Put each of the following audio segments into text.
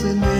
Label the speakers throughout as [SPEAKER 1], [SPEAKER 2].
[SPEAKER 1] The.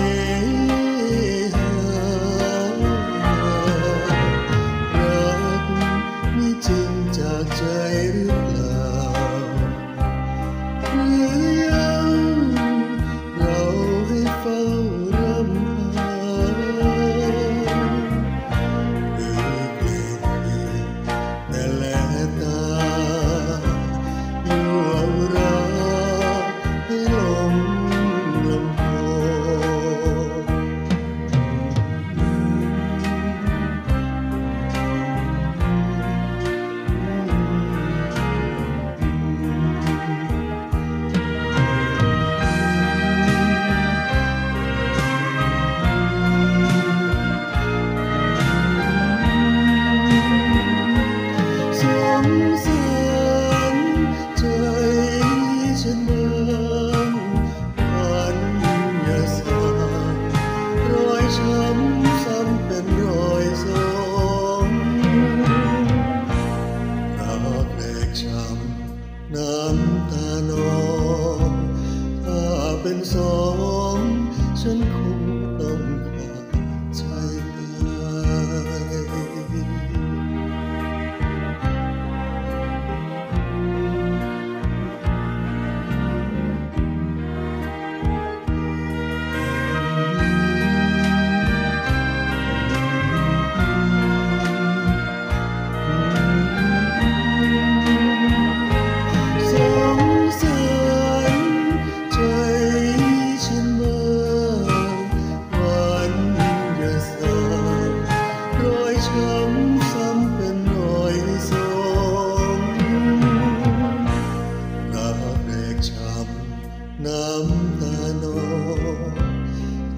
[SPEAKER 1] ตาโน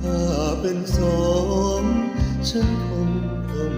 [SPEAKER 1] ถ้าเป็นสองฉันคงต้อง